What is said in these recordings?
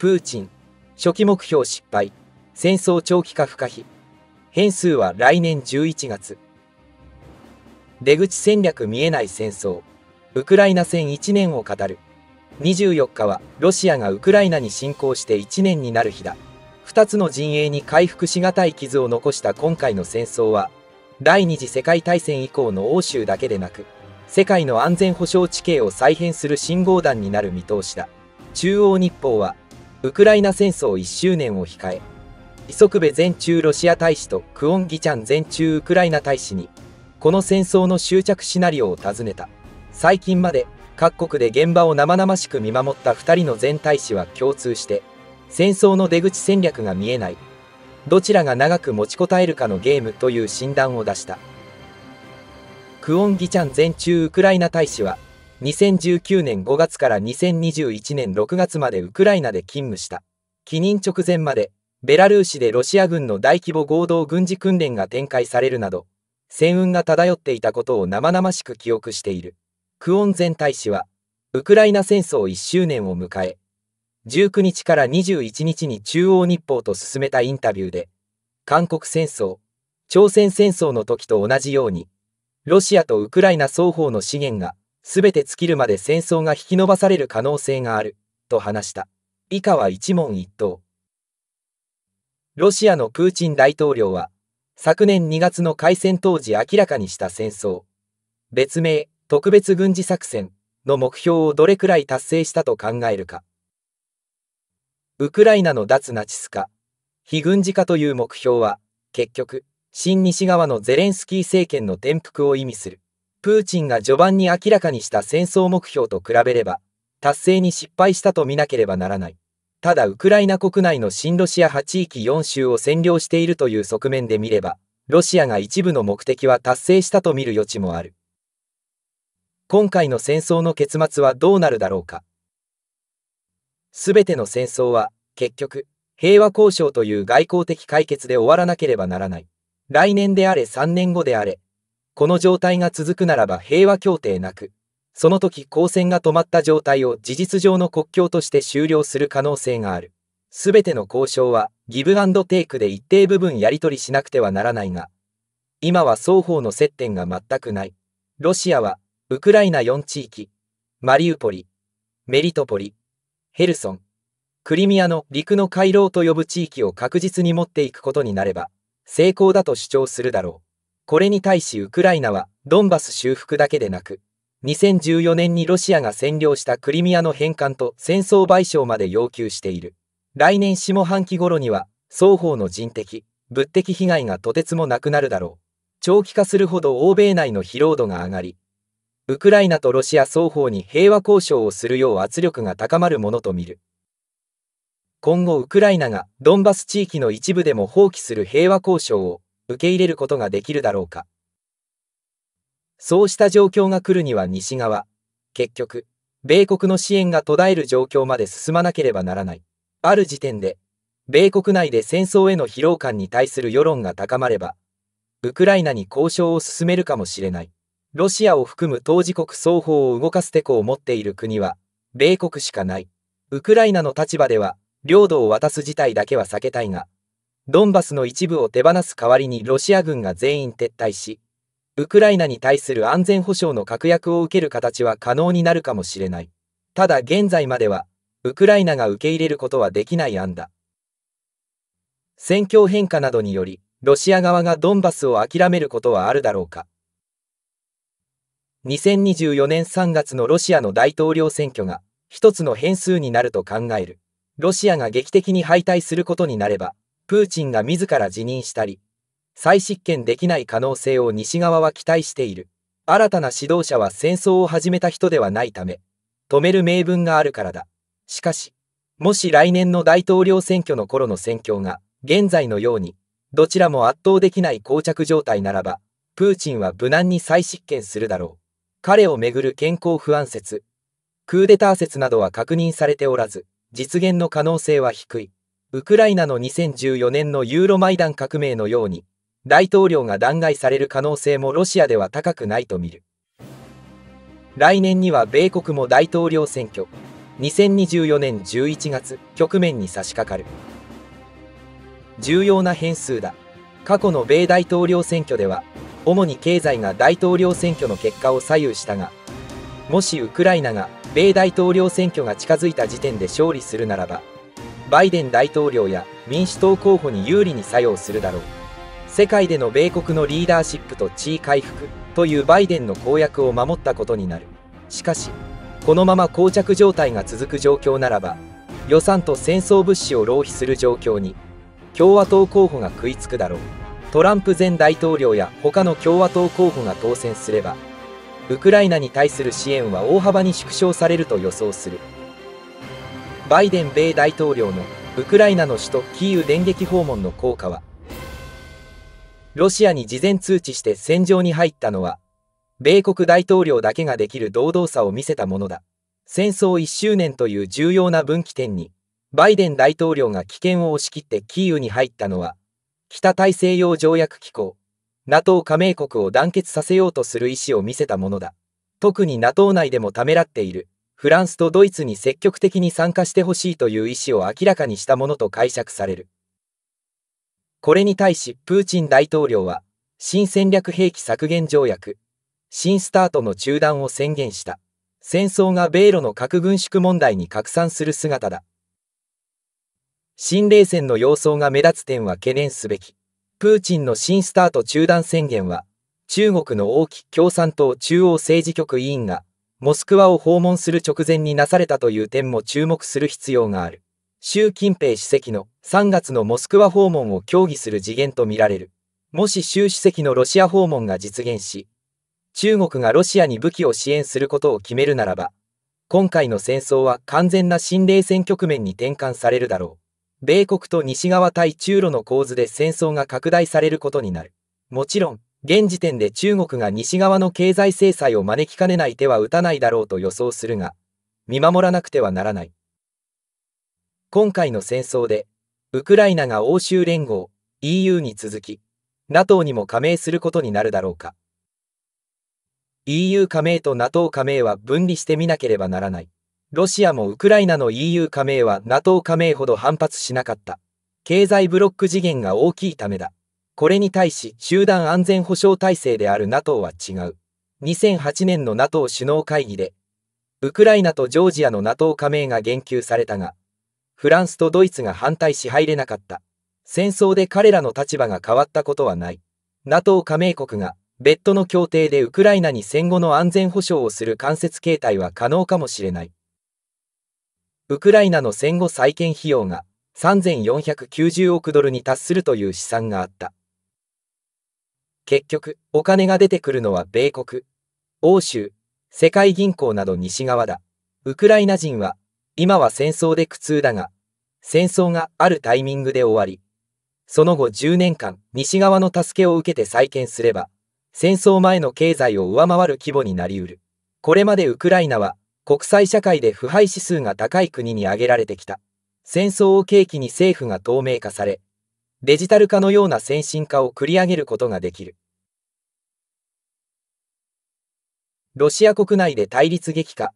プーチン、初期目標失敗、戦争長期化不可避。変数は来年11月。出口戦略見えない戦争。ウクライナ戦1年を語る。24日はロシアがウクライナに侵攻して1年になる日だ。2つの陣営に回復しがたい傷を残した今回の戦争は、第二次世界大戦以降の欧州だけでなく、世界の安全保障地形を再編する信号弾になる見通しだ。中央日報は、ウクライナ戦争1周年を控え、磯部前中ロシア大使とクオン・ギチャン前中ウクライナ大使に、この戦争の終着シナリオを尋ねた。最近まで各国で現場を生々しく見守った2人の前大使は共通して、戦争の出口戦略が見えないどちらが長く持ちこたえるかのゲームという診断を出したクオン・ギチャン前中ウクライナ大使は2019年5月から2021年6月までウクライナで勤務した。帰任直前までベラルーシでロシア軍の大規模合同軍事訓練が展開されるなど戦運が漂っていたことを生々しく記憶している。クオン前大使はウクライナ戦争1周年を迎え19日から21日に中央日報と進めたインタビューで、韓国戦争、朝鮮戦争の時と同じように、ロシアとウクライナ双方の資源が全て尽きるまで戦争が引き延ばされる可能性がある、と話した。以下は一問一答。ロシアのプーチン大統領は、昨年2月の開戦当時明らかにした戦争、別名、特別軍事作戦の目標をどれくらい達成したと考えるか。ウクライナの脱ナチス化、非軍事化という目標は、結局、新西側のゼレンスキー政権の転覆を意味する。プーチンが序盤に明らかにした戦争目標と比べれば、達成に失敗したと見なければならない。ただ、ウクライナ国内の新ロシア派地域4州を占領しているという側面で見れば、ロシアが一部の目的は達成したと見る余地もある。今回の戦争の結末はどうなるだろうか。すべての戦争は、結局、平和交渉という外交的解決で終わらなければならない。来年であれ3年後であれ、この状態が続くならば平和協定なく、その時交戦が止まった状態を事実上の国境として終了する可能性がある。すべての交渉はギブアンドテイクで一定部分やり取りしなくてはならないが、今は双方の接点が全くない。ロシアは、ウクライナ4地域、マリウポリ、メリトポリ、ヘルソン、クリミアの陸の回廊と呼ぶ地域を確実に持っていくことになれば、成功だと主張するだろう。これに対しウクライナは、ドンバス修復だけでなく、2014年にロシアが占領したクリミアの返還と戦争賠償まで要求している。来年下半期頃には、双方の人的、物的被害がとてつもなくなるだろう。長期化するほど欧米内の疲労度が上がり、ウクライナとロシア双方に平和交渉をするよう圧力が高まるものと見る。今後ウクライナがドンバス地域の一部でも放棄する平和交渉を受け入れることができるだろうか。そうした状況が来るには西側、結局、米国の支援が途絶える状況まで進まなければならない。ある時点で、米国内で戦争への疲労感に対する世論が高まれば、ウクライナに交渉を進めるかもしれない。ロシアを含む当事国双方を動かすテコを持っている国は、米国しかない。ウクライナの立場では、領土を渡す事態だけは避けたいが、ドンバスの一部を手放す代わりにロシア軍が全員撤退し、ウクライナに対する安全保障の確約を受ける形は可能になるかもしれない。ただ現在までは、ウクライナが受け入れることはできない案だ。戦況変化などにより、ロシア側がドンバスを諦めることはあるだろうか。2024年3月のロシアの大統領選挙が一つの変数になると考える。ロシアが劇的に敗退することになれば、プーチンが自ら辞任したり、再執権できない可能性を西側は期待している。新たな指導者は戦争を始めた人ではないため、止める名分があるからだ。しかし、もし来年の大統領選挙の頃の戦況が、現在のように、どちらも圧倒できない膠着状態ならば、プーチンは無難に再執権するだろう。彼をめぐる健康不安説、クーデター説などは確認されておらず、実現の可能性は低い。ウクライナの2014年のユーロマイダン革命のように、大統領が弾劾される可能性もロシアでは高くないと見る。来年には米国も大統領選挙、2024年11月局面に差し掛かる。重要な変数だ。過去の米大統領選挙では主に経済が大統領選挙の結果を左右したがもしウクライナが米大統領選挙が近づいた時点で勝利するならばバイデン大統領や民主党候補に有利に作用するだろう。世界での米国のリーダーシップと地位回復というバイデンの公約を守ったことになる。しかしこのまま膠着状態が続く状況ならば予算と戦争物資を浪費する状況に共和党候補が食いつくだろう。トランプ前大統領や他の共和党候補が当選すればウクライナに対する支援は大幅に縮小されると予想する。バイデン米大統領のウクライナの首都キーウ電撃訪問の効果はロシアに事前通知して戦場に入ったのは米国大統領だけができる堂々さを見せたものだ戦争1周年という重要な分岐点にバイデン大統領が危険を押し切ってキーウに入ったのは北大西洋条約機構 NATO 加盟国を団結させようとする意思を見せたものだ。特に NATO 内でもためらっている、フランスとドイツに積極的に参加してほしいという意思を明らかにしたものと解釈される。これに対し、プーチン大統領は、新戦略兵器削減条約、新スタートの中断を宣言した。戦争が米ロの核軍縮問題に拡散する姿だ。新冷戦の様相が目立つ点は懸念すべき。プーチンの新スタート中断宣言は、中国の王毅共産党中央政治局委員が、モスクワを訪問する直前になされたという点も注目する必要がある。習近平主席の3月のモスクワ訪問を協議する次元とみられる。もし習主席のロシア訪問が実現し、中国がロシアに武器を支援することを決めるならば、今回の戦争は完全な新冷戦局面に転換されるだろう。米国と西側対中ロの構図で戦争が拡大されることになる。もちろん、現時点で中国が西側の経済制裁を招きかねない手は打たないだろうと予想するが、見守らなくてはならない。今回の戦争で、ウクライナが欧州連合、EU に続き、NATO にも加盟することになるだろうか。EU 加盟と NATO 加盟は分離してみなければならない。ロシアもウクライナの EU 加盟は NATO 加盟ほど反発しなかった。経済ブロック次元が大きいためだ。これに対し集団安全保障体制である NATO は違う。2008年の NATO 首脳会議で、ウクライナとジョージアの NATO 加盟が言及されたが、フランスとドイツが反対し入れなかった。戦争で彼らの立場が変わったことはない。NATO 加盟国が別途の協定でウクライナに戦後の安全保障をする間接形態は可能かもしれない。ウクライナの戦後再建費用が3490億ドルに達するという試算があった。結局、お金が出てくるのは米国、欧州、世界銀行など西側だ。ウクライナ人は、今は戦争で苦痛だが、戦争があるタイミングで終わり、その後10年間、西側の助けを受けて再建すれば、戦争前の経済を上回る規模になりうる。これまでウクライナは国際社会で腐敗指数が高い国に挙げられてきた。戦争を契機に政府が透明化され、デジタル化のような先進化を繰り上げることができる。ロシア国内で対立激化。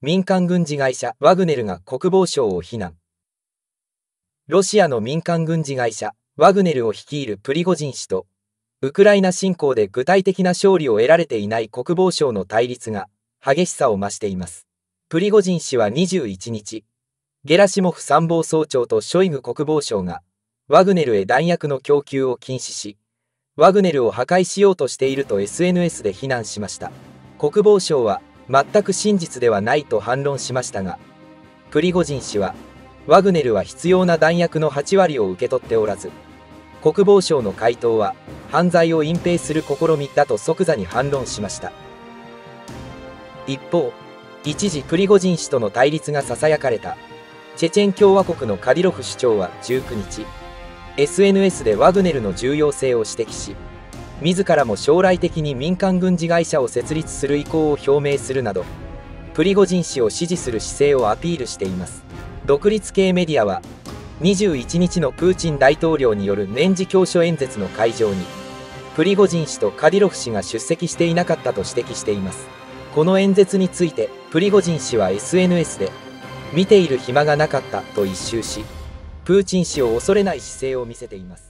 民間軍事会社ワグネルが国防省を非難。ロシアの民間軍事会社ワグネルを率いるプリゴジン氏と、ウクライナ侵攻で具体的な勝利を得られていない国防省の対立が激しさを増しています。プリゴジン氏は21日、ゲラシモフ参謀総長とショイグ国防相が、ワグネルへ弾薬の供給を禁止し、ワグネルを破壊しようとしていると SNS で非難しました。国防省は、全く真実ではないと反論しましたが、プリゴジン氏は、ワグネルは必要な弾薬の8割を受け取っておらず、国防省の回答は、犯罪を隠蔽する試みだと即座に反論しました。一方、一時プリゴジン氏との対立が囁かれたチェチェン共和国のカディロフ首長は19日 SNS でワグネルの重要性を指摘し自らも将来的に民間軍事会社を設立する意向を表明するなどプリゴジン氏を支持する姿勢をアピールしています。独立系メディアは21日のプーチン大統領による年次教書演説の会場にプリゴジン氏とカディロフ氏が出席していなかったと指摘しています。この演説についてプリゴジン氏は SNS で見ている暇がなかったと一蹴し、プーチン氏を恐れない姿勢を見せています。